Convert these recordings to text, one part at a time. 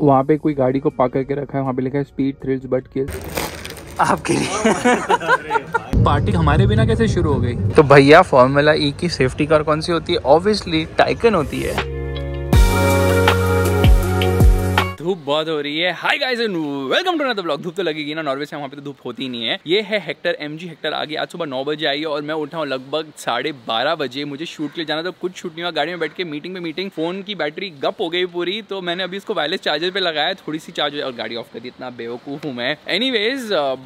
वहाँ पे कोई गाड़ी को पाक करके रखा है वहाँ पे लिखा है स्पीड थ्रिल्स बट किल्स आपके लिए। पार्टी हमारे बिना कैसे शुरू हो गई? तो भैया फॉर्मूला ई की सेफ्टी कार कौन सी होती है? ऑब्वियसली टाइकन होती है। धूप बहुत हो रही है। Hi guys and welcome to another blog धूप तो लगेगी ना नॉर्वे से वहाँ पे तो धूप होती नहीं है। ये है हेक्टर एम जी हेक्टर आगे। आज सुबह नौ बजे आई है और मैं उठा हूँ लगभग साढ़े बारह बजे। मुझे शूट के जाना था, कुछ शूट नहीं हुआ। गाड़ी में बैठ के मीटिंग में मीटिंग फ़ोन की बैटरी गप हो गई पूरी। तो मैंने अभी इसको वायरलेस चार्जर पे लगाया थोड़ी सी चार्ज और गाड़ी ऑफ़ कर दी। इतना बेवकूफ़ हूँ मैं। एनी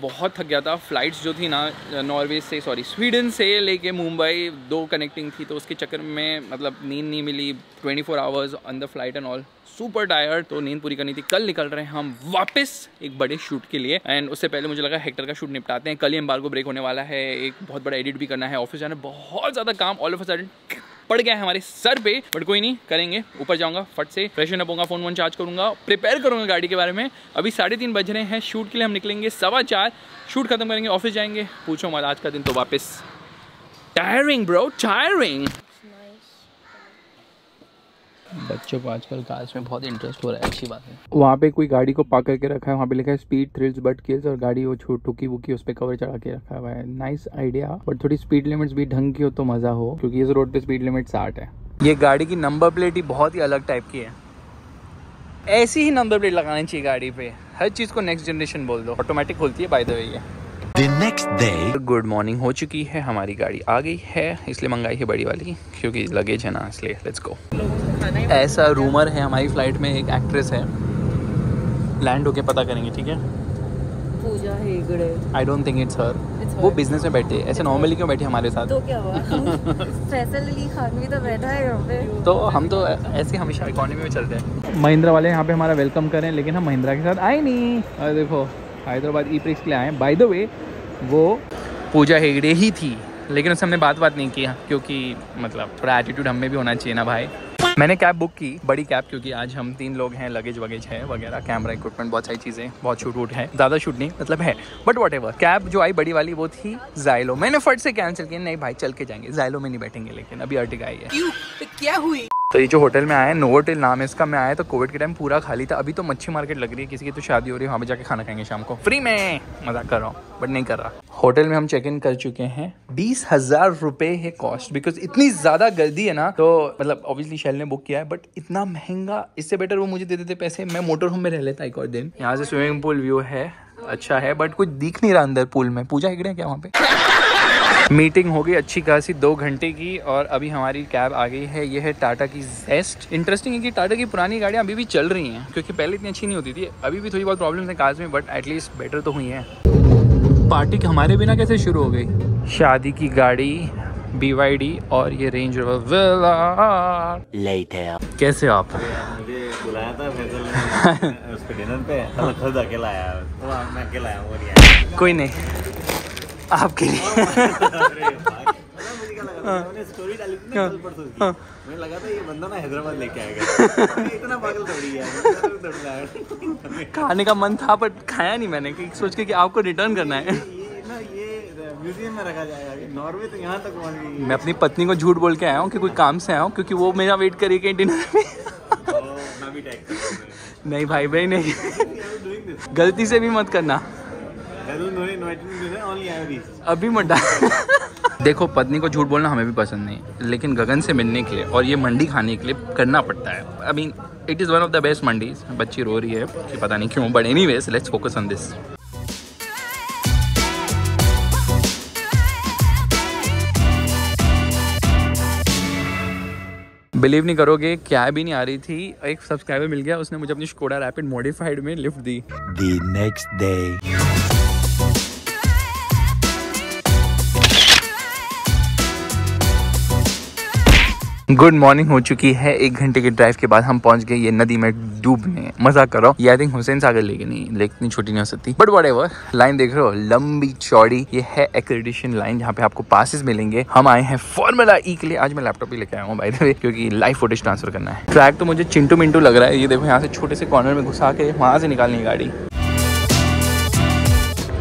बहुत थक गया था। फ्लाइट्स जो थी ना नॉर्वे से सॉरी स्वीडन से लेके मुंबई दो कनेक्टिंग थी। तो उसके चक्कर में मतलब नींद नहीं मिली। Twenty four hours on the flight and all super tired तो नींद पूरी करनी थी। कल निकल रहे हैं हम वापस एक बड़े शूट के लिए। एंड उससे पहले मुझे लगा हेक्टर का शूट निपटाते हैं। कल ही एम्बार्गो ब्रेक होने वाला है। एक बहुत बड़ा एडिट भी करना है। ऑफ़िस जाना बहुत ज़्यादा काम। ऑल ऑफ़ अ सडन पड़ गया है हमारे सर पे। बट कोई नहीं, करेंगे। ऊपर जाऊँगा, फट से फ्रेशन अप होगा फ़ोन वोन चार्ज करूँगा प्रिपेयर करूँगा गाड़ी के बारे में। अभी साढ़े तीन बज रहे हैं। शूट के लिए हम निकलेंगे सवा चार। शूट खत्म करेंगे ऑफ़िस जाएँगे। पूछो मत आज का दिन तो वापस। टायरिंग ब्रो टायरिंग बच्चों को आजकल कार्स में बहुत इंटरेस्ट हो रहा है अच्छी बात है। वहाँ पे कोई गाड़ी को पार्क करके रखा है वहाँ पे लिखा है स्पीड थ्रिल्स बट किल्स और गाड़ी वो छूट ठुकी वुकी उस पर कवर चढ़ा के रखा हुआ है। नाइस आइडिया बट थोड़ी स्पीड लिमिट्स भी ढंग की हो तो मज़ा हो क्योंकि इस रोड पे स्पीड लिमिट साठ है। ये गाड़ी की नंबर प्लेट ही बहुत ही अलग टाइप की है। ऐसी ही नंबर प्लेट लगानी चाहिए गाड़ी पे। हर चीज़ को नेक्स्ट जनरेशन बोल दो। ऑटोमेटिक खुलती है बाय द वे ये। नेक्स्ट डे गुड मॉर्निंग हो चुकी है हमारी गाड़ी। आ गई है इसलिए मंगाई है बड़ी वाली क्योंकि लगेज है ना इसलिए लेट्स गो ऐसा रूमर है हमारी फ़्लाइट में एक एक्ट्रेस है। लैंड होके पता करेंगे ठीक है? Pooja Hegde. I don't think it's her वो बिज़नेस में बैठे ऐसे नॉर्मली क्यों बैठे हमारे साथ? तो क्या हुआ? फैसल अली खान भी तो बैठा है यहाँ पे। तो हम तो ऐसे हमेशा इकोनॉमी में चलते हैं। महिंद्रा वाले यहाँ पे हमारा वेलकम करें लेकिन हम महिंद्रा के साथ आए नहीं। अरे देखो हैदराबाद ई प्रिक्स के लिए आए बाय द वे वो पूजा हेगड़े ही थी लेकिन उससे हमने बात बात नहीं की क्योंकि मतलब थोड़ा एटीट्यूड हमें भी होना चाहिए ना भाई। मैंने कैब बुक की, बड़ी कैब, क्योंकि आज हम तीन लोग हैं, लगेज वगेज है, वगैरह, कैमरा इक्विपमेंट बहुत सारी चीज़ें, बहुत छूट वूट है। ज़्यादा शूट नहीं मतलब है। बट वट एवर कैब जो आई बड़ी वाली, वो थी जायलो मैंने फट से कैंसिल किया, नहीं भाई, चल के जाएँगे। जायलो में नहीं बैठेंगे, लेकिन अभी अर्टिका आई है। तो क्या हुई? तो ये जो होटल में आया है नोवोटेल नाम है इसका, मैं आया तो कोविड के टाइम पूरा खाली था। अभी तो मच्छी मार्केट लग रही है, किसी की तो शादी हो रही है, वहाँ पे जाके खाना खाएँगे शाम को। फ्री में! मज़ाक कर रहा हूँ बट नहीं कर रहा। होटल में हम चेक इन कर चुके हैं। बीस हज़ार रुपए है कॉस्ट बिकॉज़ इतनी ज़्यादा गर्दी है ना तो मतलब ऑब्वियसली शेल ने बुक किया है बट इतना महँगा, इससे बेटर वो मुझे दे देते पैसे। मैं मोटर होम में रह लेता एक और दिन। यहाँ से स्विमिंग पूल व्यू है अच्छा है बट कुछ दिख नहीं रहा अंदर पूल में। पूजा हेगड़े क्या वहाँ पे? मीटिंग हो गई अच्छी खासी दो घंटे की और अभी हमारी कैब आ गई है। ये है टाटा की जेस्ट इंटरेस्टिंग है कि टाटा की पुरानी गाड़ियाँ अभी भी चल रही हैं क्योंकि पहले इतनी अच्छी नहीं होती थी। अभी भी थोड़ी बहुत प्रॉब्लम है कार्स में बट एटलीस्ट बेटर तो हुई है। पार्टी हमारे बिना कैसे शुरू हो गई? शादी की गाड़ी बी डी और ये रेंज रोवर कैसे आप? मुझे बुलाया था ने उसके डिनर पे तो अकेला आया। तो मैं अकेला हूँ कोई नहीं। आपके लिए। स्टोरी डाली थी ना कल परसों की। मुझे लगा था ये बंदा ना हैदराबाद लेके आएगा। इतना पागल थोड़ी है खाने का मन था बट खाया नहीं मैंने कि सोच के कि आपको रिटर्न करना है। ये ना ये म्यूज़ियम में रखा जाएगा नॉर्वे तो यहाँ तक पहुँच गई। मैं अपनी पत्नी को झूठ बोल के आया हूँ कि कोई काम से आया हूँ क्योंकि वो मेरा वेट करेगी डिनर में। नहीं भाई भाई नहीं। गलती से भी मत करना। अभी। मत देखो पत्नी को झूठ बोलना हमें भी पसंद नहीं लेकिन गगन से मिलने के लिए और ये मंडी खाने के लिए करना पड़ता है। I mean it is one of the best Mondays बच्ची रो रही है कि पता नहीं क्यों but anyways let's focus on this believe नहीं करोगे कैब ही नहीं आ रही थी। एक सब्सक्राइबर मिल गया उसने मुझे अपनी स्कोडा रैपिड मॉडिफाइड में lift the. The next day good morning हो चुकी है एक घंटे के ड्राइव के बाद हम पहुँच गए ये नदी में डूबने। मज़ा करो। ये आई थिंक हुसैन सागर लेके नहीं, लेक इतनी छोटी नहीं हो सकती। बट वट एवर लाइन देख रहे हो, लंबी चौड़ी, ये है एक्रेडिशन लाइन जहाँ पे आपको पासिस मिलेंगे। हम आए हैं फॉर्मूला ई e के लिए। आज मैं लैपटॉप ही लेके आया हूँ बाई द क्योंकि लाइव फुटेज ट्रांसफ़र करना है। ट्रैक तो मुझे चिंटू मिंटू लग रहा है। ये देखो, यहाँ से छोटे से कॉर्नर में घुसा के वहाँ से निकालनी गाड़ी।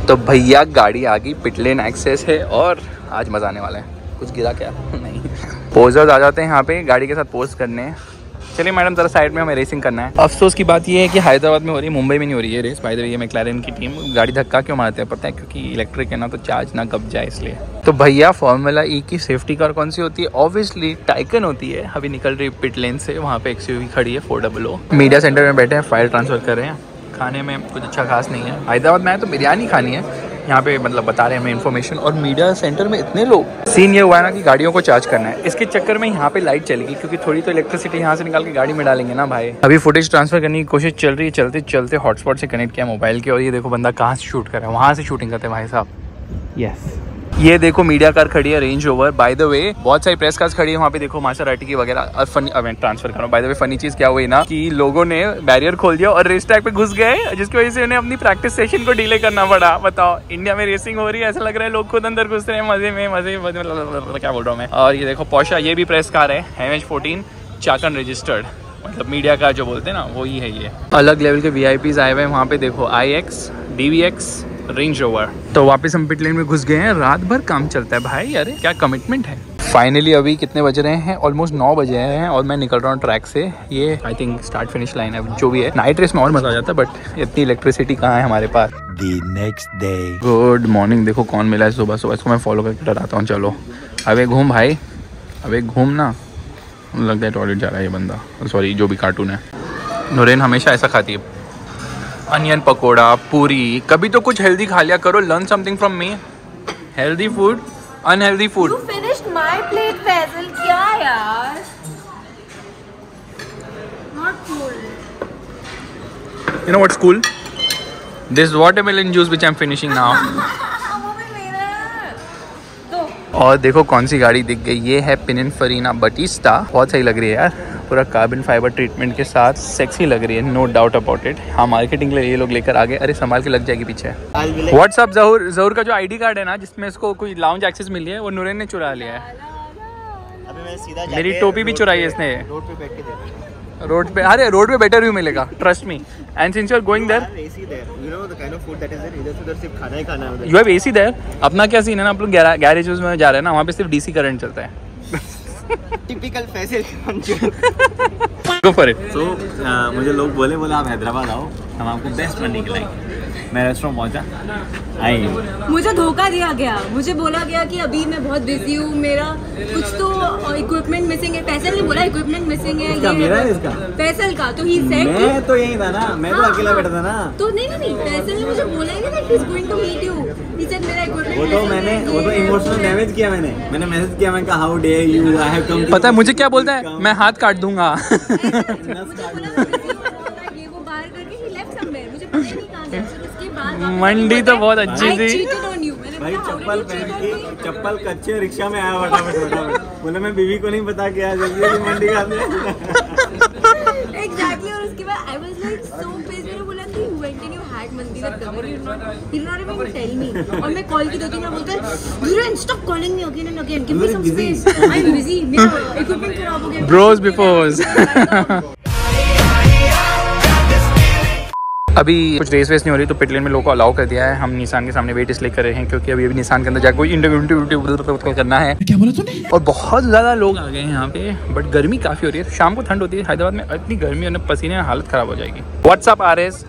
तो भैया, गाड़ी आ गई पिटलेन एक्सेस है और आज मज़ा आने वाला है। कुछ गिरा क्या? नहीं। पोजर्स आ जाते हैं यहाँ पे गाड़ी के साथ पोस्ट करने। चलिए मैडम, जरा साइड में हमें रेसिंग करना है। अफसोस की बात ये है कि हैदराबाद में हो रही है, मुंबई में नहीं हो रही है रेस बाय द वे ये मैक्लारेन की टीम गाड़ी धक्का क्यों मारते हैं पता है? क्योंकि इलेक्ट्रिक है ना तो चार्ज ना कब जाए इसलिए। तो भैया फॉर्मूला ई की सेफ्टी कार कौन सी होती है? ऑब्वियसली टाइकन होती है। अभी निकल रही पिट लेन से, वहाँ पे एक खड़ी है फोर डबल मीडिया सेंटर में बैठे हैं फ़ाइल ट्रांसफ़र कर रहे हैं। खाने में कुछ अच्छा खास नहीं है। हैदराबाद में आए तो बिरयानी खानी है। यहाँ पे मतलब बता रहे हैं हमें इन्फॉर्मेशन और मीडिया सेंटर में इतने लोग। सीन ये हुआ है ना कि गाड़ियों को चार्ज करना है। इसके चक्कर में यहाँ पे लाइट चलेगी क्योंकि थोड़ी तो इलेक्ट्रिसिटी यहाँ से निकाल के गाड़ी में डालेंगे ना भाई। अभी फुटेज ट्रांसफ़र करने की कोशिश चल रही है, चलते चलते हॉटस्पॉट से कनेक्ट किया मोबाइल के और ये देखो बंदा कहाँ से शूट कर रहा है, वहाँ से शूटिंग करते हैं भाई साहब। यस ये देखो मीडिया कार खड़ी है Range Rover by the way बहुत सारी प्रेस कार्स खड़ी है वहाँ पे. देखो मास्टर की वगैरह ट्रांसफ़र कर बाय द वे फनी चीज़ क्या हुई ना, कि लोगों ने बैरियर खोल दिया और रेस ट्रैक पे घुस गए, जिसकी वजह से उन्हें अपनी प्रैक्टिस सेशन को डिले करना पड़ा. बताओ इंडिया में रेसिंग हो रही है? ऐसा लग रहा है लोग खुद अंदर घुस रहे हैं, मज़े में मज़े में क्या बोल रहा हूँ मैं? और ये देखो पोशा ये भी प्रेस कार है M H fourteen Chakan registered मतलब मीडिया का जो बोलते हैं ना वही है ये. अलग लेवल के वी आए आए हुए हैं वहाँ पे. देखो I X D V X Range Rover तो वापस हम पिट लेन में घुस गए हैं। रात भर काम चलता है भाई। अरे क्या कमिटमेंट है? फाइनली अभी कितने बज रहे हैं? ऑलमोस्ट नौ बजे हैं और मैं निकल रहा हूँ ट्रैक से। ये I think start finish line है जो भी है। नाइट रेस में और मज़ा आ जाता है बट इतनी इलेक्ट्रिसिटी कहाँ है हमारे पास? The next day good morning देखो कौन मिला है सुबह सुबह इसको मैं फॉलो करके डराता हूँ चलो। अबे घूम भाई। अबे घूम ना। लगता है टॉयलेट जा रहा है ये बंदा। सॉरी जो भी कार्टून है। नोरेन हमेशा ऐसा खाती है। अनियन पकोड़ा पूरी कभी तो कुछ हेल्दी खा लिया करो learn something from me healthy food unhealthy food You finished my plate, Faisal. क्या यार? Not cool. You know what's cool? This watermelon juice which I'm finishing now. वो भी मेरा है. तो और देखो कौन सी गाड़ी दिख गई ये है पिनिन फरीना बटिस्टा बहुत सही लग रही है यार पूरा कार्बन फाइबर ट्रीटमेंट के साथ सेक्सी लग रही है नो डाउट अबाउट इट हाँ मार्केटिंग के लिए ये लोग लेकर आगे, अरे संभाल के लग जाएगी पीछे। व्हाट्सअप जहूर जहूर का जो आईडी कार्ड है ना, जिसमें इसको कोई लाउंज एक्सेस मिली है, वो नूरेन ने चुरा लिया है। मेरी टोपी भी चुराई है इसने। रोड पे, अरे रोड पे बेटर व्यू मिलेगा trust me and since you are going there you have AC there अपना क्या सीन है ना, आप लोग गैरेज में जा रहे हैं ना, वहाँ पे सिर्फ़ डीसी करंट चलता है। टिपिकल फैसिल गो फॉर इट तो मुझे लोग बोले बोले आप हैदराबाद आओ। हम आपको बेस्ट बनने खिलाएँगे मैं रेस्टोरेंट पहुँचा आई मुझे धोखा दिया गया। मुझे बोला गया कि अभी मैं बहुत बिज़ी हूँ मेरा कुछ तो इक्विपमेंट मिसिंग है। फैसल ने बोला इक्विपमेंट मिसिंग है इसका मेरा है इसका? फैसल का तो ही सेड मैं तो यही था ना मैं तो अकेला बैठा था ना। तो नहीं नहीं नहीं फैसल ने मुझे बोला ही नहीं that he is going to meet you he said मेरा इक्विपमेंट वो तो मैंने वो तो इमोशनल डैमेज किया मैंने। मैंने मैसेज किया मैं कहा how dare you I have come पता है मुझे क्या बोलता है? मैं हाथ काट दूँगा मुझे बोला मैं busy हूँ, तो ये वो बाहर करके ही लेफ़्ट समवेयर मुझे पता ही नहीं कहाँ गया फिर उसके बाद वापस मंडी तो बहुत अच्छी थी। भाई चप्पल "How did you पहन cheat on me?" के चप्पल कच्चे रिक्शा में आया फटाफट फटाफट बोले मैं बीवी को नहीं बता के आया जल्दी मंडी का एग्जैक्टली और उसके बाद I was like so page मैंने बोला कि when can you had Monday the cover you not not even tell me और मैं कॉल की दो तीन बार बोलता Dhiren stop calling me again and again give me some space I am busy मेरा इक्विपमेंट खराब हो गया. Bros befores. अभी कुछ रेस वेस नहीं हो रही तो पिटलेन में लोगों को अलाउ कर दिया है। हम निशान के सामने वेट इसलिए कर रहे हैं क्योंकि अभी अभी निशान के अंदर जाकर कोई इंटरव्यू करना है। क्या बोला तूने? और बहुत ज़्यादा लोग आ गए हैं यहाँ पे बट गर्मी काफ़ी हो रही है। शाम को ठंड होती है हैदराबाद में इतनी गर्मी और पसीने में हालत ख़राब हो जाएगी। What's up R S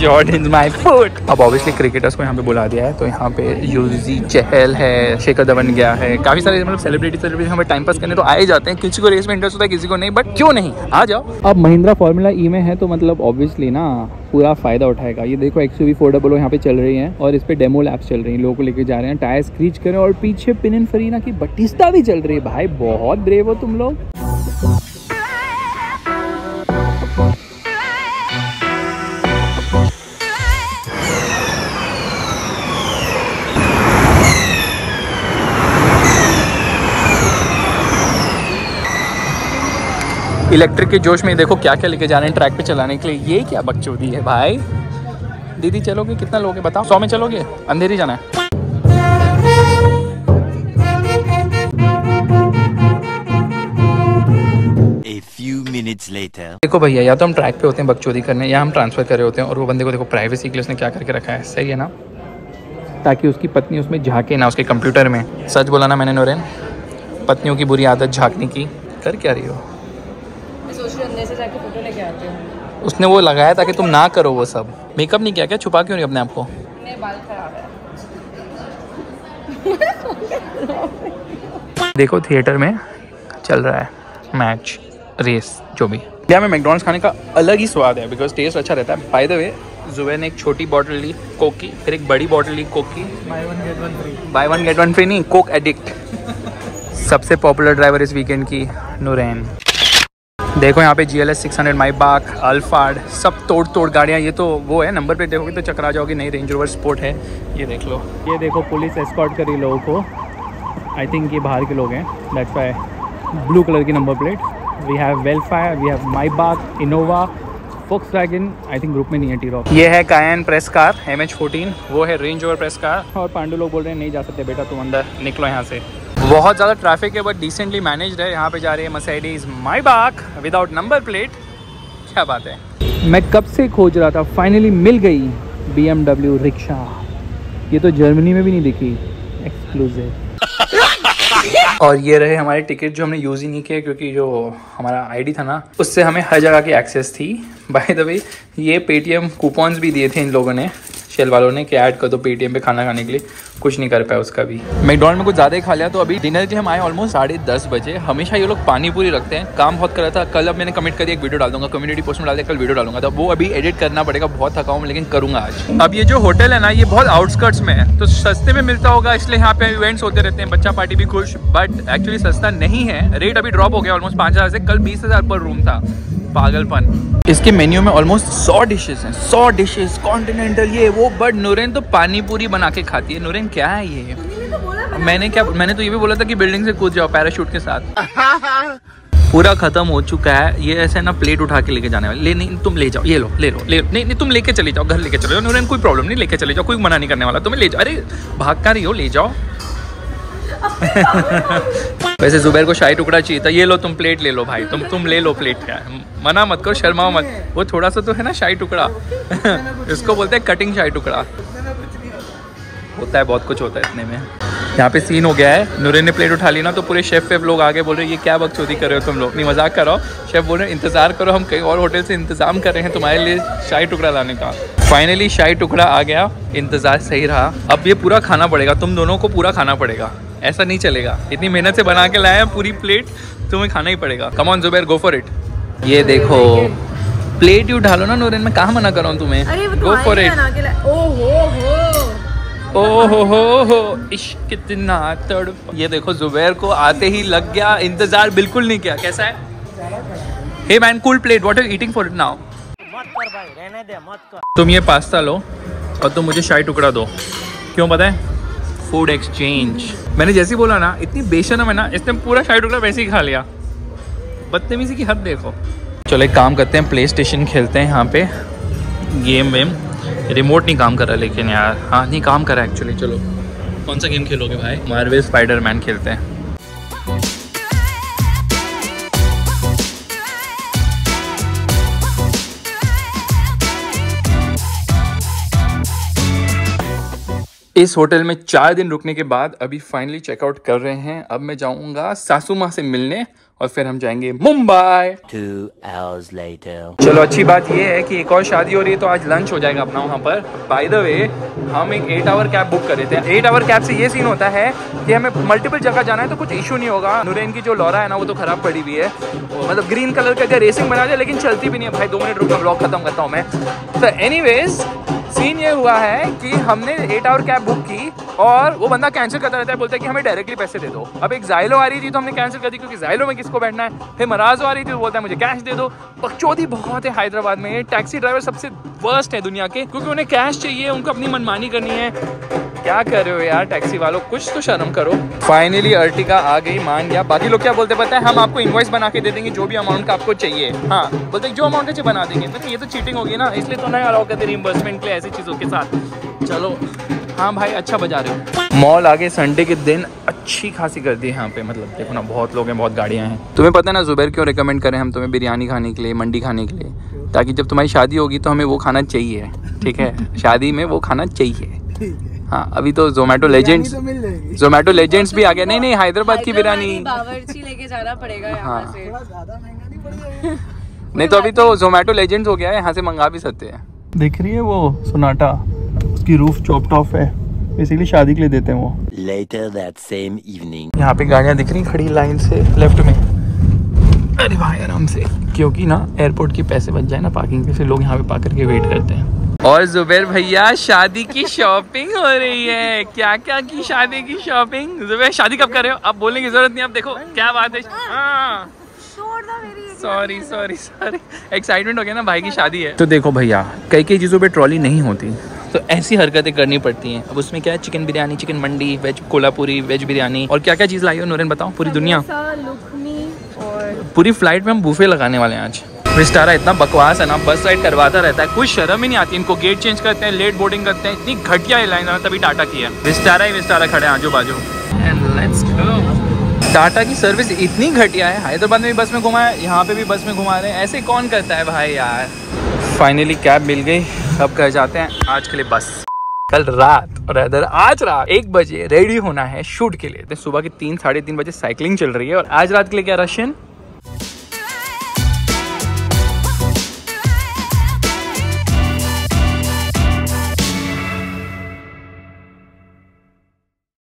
Jordan my foot अब ऑब्वियसली क्रिकेटर्स को यहाँ पे बुला दिया है तो यहाँ पे यूजी चहल है शेखर धवन गया है। काफ़ी सारे मतलब सेलिब्रिटी सेलिब्रिटी हमें टाइम पास करने तो आए जाते हैं। किसी को रेस में इंटरेस्ट होता है किसी को नहीं बट क्यों नहीं? आ जाओ। अब महिंद्रा फार्मूला ई में है तो मतलब ऑब्वियसली ना पूरा फ़ायदा उठाएगा। ये देखो एक्स वी फोर डबल यहाँ पे चल रही है और इस पे डेमो लैब्स चल रही है लोगों को लेके जा रहे हैं। टायर स्क्रीच करें और पीछे पिन इन फरीना की बटिस्ता भी चल रही है। भाई बहुत ब्रेव हो तुम लोग। इलेक्ट्रिक के जोश में देखो क्या क्या लेके जा रहे हैं ट्रैक पे चलाने के लिए। ये क्या बकचोदी है भाई? दीदी चलोगे? कितना लोगे? बताओ। सौ में चलोगे? अंधेरी जाना है। Minutes later. देखो भैया या तो हम ट्रैक पे होते हैं बकचोदी करने या हम ट्रांसफ़र कर रहे होते हैं और वो बंदे को देखो प्राइवेसी के लिए उसने क्या करके रखा है। सही है ना? ताकि उसकी पत्नी उसमें झांके ना उसके कंप्यूटर में। सच बोला ना मैंने नोरेन? पत्नियों की बुरी आदत झांकने की। कर क्या रही हो मैं सोच रही हूँ अंदर से जाके फ़ोटो लेके आती हूँ उसने वो लगाया ताकि तुम ना करो वो सब। मेकअप नहीं किया क्या? छुपा क्यों नहीं अपने आप को? मेरे बाल खराब है। देखो थिएटर में चल रहा है मैच रेस जो भी। इंडिया में मैकडोनल्ड्स खाने का अलग ही स्वाद है बिकॉज़ टेस्ट अच्छा रहता है। बाय द वे जुबे ने एक छोटी बॉटल ली कोक की फिर एक बड़ी बॉटल ली कोक। की buy one get one free buy one get one free नहीं कोक एडिक्ट सबसे पॉपुलर ड्राइवर इस वीकेंड की नूरैन देखो यहाँ पे G L S six hundred Maybach Alphard सब तोड़ तोड़ गाड़ियाँ ये तो वो है नंबर प्लेट देखोगे तो चकरा जाओगे नहीं रेंज रोवर स्पोर्ट है ये देख लो। ये देखो पुलिस एस्कॉर्ट करी लोगों को। आई थिंक ये बाहर के लोग हैं दैट्स वाई ब्लू कलर की number plate we have Vellfire we have Maybach Innova Volkswagen I think group में नहीं है टी रॉक ये है Cayenne press car M H fourteen वो है रेंज ओवर प्रेस कार और पांडू लोग बोल रहे हैं नहीं जा सकते बेटा तुम अंदर निकलो यहाँ से। बहुत ज़्यादा ट्रैफ़िक है बट डिसेंटली मैनेज है। यहाँ पे जा रही है Mercedes Maybach without number plate क्या बात है। मैं कब से खोज रहा था फाइनली मिल गई बी रिक्शा। ये तो जर्मनी में भी नहीं दिखी। एक्सक्लूसिव और ये रहे हमारे टिकट जो हमने यूज़ ही नहीं किए क्योंकि जो हमारा आईडी था ना उससे हमें हर जगह की एक्सेस थी। बाय द वे ये पेटीएम कूपन्स भी दिए थे इन लोगों ने। शेल वालों ने कि ऐड कर दो पेटीएम पे खाना खाने के लिए। कुछ नहीं कर पाया उसका भी। मैकडोनल्ड में कुछ ज़्यादा ही खा लिया तो अभी डिनर के हम आए ऑलमोस्ट साढ़े दस बजे। हमेशा ये लोग पानी पूरी रखते हैं। काम बहुत कर रहा था। कल अब मैंने कमिट कर दिया, एक वीडियो डाल दूँगा। कम्युनिटी पोस्ट में डाल दिया, कल वीडियो डालूँगा। तो वो अभी एडिट करना पड़ेगा, बहुत थका हूँ, लेकिन करूँगा आज। अब ये जो होटल है ना, ये बहुत आउटस्कर्ट्स में है। तो सस्ते में मिलता होगा, इसलिए यहाँ पे इवेंट्स होते रहते हैं। बच्चा पार्टी भी खुश बट एक्चुअली सस्ता नहीं है। रेट अभी ड्रॉप हो गया ऑलमोस्ट पाँच हज़ार से। कल बीस पर रूम था। पागलपन। इसके मेन्यू में ऑलमोस्ट सौ डिशेस हैं। सौ डिशेस कॉन्टिनेंटल ये, वो बट नूरेन तो पानी पूरी बना के खाती है। नूरेन क्या है ये? मैंने क्या मैंने तो ये भी बोला था कि बिल्डिंग से कूद जाओ पैराशूट के साथ। पूरा खत्म हो चुका है। ये ऐसे ना प्लेट उठा के लेके जाने वाले। ले नहीं तुम ले जाओ। ये लो ले लो ले नहीं नहीं तुम लेके चले जाओ घर लेके चले जाओ। नूरेन कोई प्रॉब्लम नहीं लेके चले जाओ। कोई मना नहीं करने वाला। तुम्हें ले जाओ। अरे भाग कर रही हो ले जाओ। वैसे जुबैर को शाही टुकड़ा चाहिए था। ये लो, तुम प्लेट ले लो भाई। तुम तुम ले लो प्लेट क्या? मना मत करो, शर्माओ मत। वो थोड़ा सा तो है ना शाही टुकड़ा। इसको बोलते हैं कटिंग शाही टुकड़ा। होता है, बहुत कुछ होता है इतने में। यहाँ पे सीन हो गया है। नूरे ने प्लेट उठा ली ना तो पूरे शेफ वेफ लोग आगे बोल रहे ये क्या बकचोदी कर रहे हो तुम लोग? नहीं, मज़ाक करो। शेफ बोल रहे हैं, इंतज़ार करो, हम कहीं और होटल से इंतज़ाम कर रहे हैं तुम्हारे लिए शाही टुकड़ा लाने का। फाइनली शाही टुकड़ा आ गया। इंतज़ार सही रहा। अब ये पूरा खाना पड़ेगा। तुम दोनों को पूरा खाना पड़ेगा। ऐसा नहीं चलेगा। इतनी मेहनत से बना के लाया है पूरी प्लेट तुम्हें खाना ही पड़ेगा। Come on Zubair go for it ये देखो प्लेट यू उठा लो ना नूरिन मैं कहाँ मना कर रहा हूँ तुम्हें? गो फॉर इट ओ हो हो। हो हो हो। इश्क कितना तड़प। ये देखो जुबैर को आते ही लग गया इंतज़ार बिल्कुल नहीं किया। कैसा है? Hey man cool plate what are you eating for it now मत कर भाई रहने दे मत कर। तुम ये पास्ता लो और तुम मुझे शाही टुकड़ा दो। क्यों पता है? फ़ूड एक्सचेंज मैंने जैसे बोला ना इतनी बेशन है ना इसने पूरा शाही टुकड़ा वैसे ही खा लिया। बदतमीजी की हद देखो। चलो एक काम करते हैं प्ले स्टेशन खेलते हैं यहाँ पे। गेम वेम। रिमोट नहीं काम कर रहा लेकिन यार। हाँ नहीं काम कर रहा है एक्चुअली चलो। कौन सा गेम खेलोगे भाई? मार्वल स्पाइडर मैन खेलते हैं। इस होटल में चार दिन रुकने के बाद अभी फाइनली चेकआउट कर रहे हैं। अब मैं जाऊँगा सासू माँ से मिलने और फिर हम जाएँगे मुंबई. चलो अच्छी बात ये है कि एक और शादी हो रही है तो आज लंच हो जाएगा अपना वहाँ पर। बाय द वे हम एक एट आवर कैब बुक कर रहे थे एट आवर कैब से ये सीन होता है कि हमें मल्टीपल जगह जाना है तो कुछ इशू नहीं होगा। नूरेन की जो लॉरा है ना वो तो खराब पड़ी हुई है। मतलब ग्रीन कलर का रेसिंग बना दिया लेकिन चलती भी नहीं है। भाई दो मिनट रुक ब्लॉग खत्म करता हूँ मैं। तो एनी सीन ये हुआ है कि हमने एट आवर कैब बुक की और वो बंदा कैंसिल करता रहता है, बोलता है कि हमें डायरेक्टली पैसे दे दो। अब एक जाइलो आ रही थी तो हमने कैंसिल कर दी क्योंकि जाइलो में किसको बैठना है? फिर मराजो आ रही थी तो बोलता है, मुझे कैश दे दो। बकचोदी बहुत है हैदराबाद में टैक्सी ड्राइवर सबसे वर्स्ट है दुनिया के, क्योंकि उन्हें कैश चाहिए, उनको अपनी मनमानी करनी है। क्या कर रहे हो यार? टैक्सी वालों, कुछ तो शर्म करो। फाइनली अर्टिका आ गई मान गया। बाकी लोग क्या बोलते पता है? हम आपको इनवॉइस बना के दे देंगे, जो भी अमाउंट का आपको चाहिए। हाँ बोलते जो अमाउंट चाहिए बना देंगे। तो ये तो चीटिंग होगी ना, इसलिए तो नहीं अलाउ करते रिइम्बर्समेंट के लिए ऐसी चीज़ों के साथ। चलो हाँ भाई अच्छा बजा रहे हो। मॉल आगे संडे के दिन अच्छी खासी कर दी है यहाँ पे मतलब देखो ना, बहुत लोग हैं, बहुत गाड़ियाँ हैं। तुम्हें पता है ना जुबैर क्यों रिकमेंड करें हम तुम्हें बिरयानी खाने के लिए, मंडी खाने के लिए? ताकि जब तुम्हारी शादी होगी तो हमें वो खाना चाहिए, ठीक है? शादी में वो खाना चाहिए। हाँ अभी तो जोमेटो लेजेंड्स जोमेटो लेजेंड्स भी आ गया। नहीं नहीं हैदराबाद की बिरयानी। बावर्ची लेके जाना पड़ेगा यहाँ हाँ। से। नहीं तो अभी तो जोमेटो लेजेंड्स हो गया है यहाँ से मंगा भी सकते हैं। देख रही है वो सोनाटा उसकी रूफ चॉप्ड ऑफ़ है। बेसिकली शादी के लिए देते हैं वो। Later that same evening. यहाँ पे गाड़ियाँ दिख रही खड़ी लाइन से लेफ़्ट में। अरे भाई आराम से। क्योंकि ना एयरपोर्ट के पैसे बच जाए ना पार्किंग के से लोग यहाँ पे पा करके वेट करते हैं। और जुबैर भैया शादी की शॉपिंग हो रही है। क्या क्या की शादी की शॉपिंग जुबैर शादी कब कर रहे हो? अब बोलने की ज़रूरत नहीं अब देखो क्या बात है। सॉरी सॉरी सॉरी एक्साइटमेंट हो गया ना भाई की शादी है। तो देखो भैया कई कई चीज़ों पे ट्रॉली नहीं होती। तो ऐसी हरकतें करनी पड़ती हैं। अब उसमें क्या है? Chicken biryani chicken mandi veg Kolhapuri veg biryani और क्या क्या चीज़ लाई हो? नूरन बताओ पूरी दुनिया। और पूरी फ़्लाइट में हम बूफे लगाने वाले हैं आज। विस्तारा इतना बकवास है ना बस राइड करवाता रहता है। कुछ शर्म ही नहीं आती इनको गेट चेंज करते हैं लेट बोर्डिंग करते हैं इतनी घटिया एयरलाइन है तभी टाटा की है। विस्तारा ही विस्तारा खड़े हैं आजू बाजू टाटा की सर्विस इतनी घटिया है हैदराबाद में भी बस में घुमाया यहाँ पे भी बस में घुमा रहे हैं ऐसे कौन करता है भाई यार? फाइनली कैब मिल गई अब घर जाते हैं आज के लिए बस। कल रात और इधर आज रात एक बजे रेडी होना है शूट के लिए। तो सुबह के तीन साढ़े तीन बजे साइकिलिंग चल रही है और आज रात के लिए क्या रशियन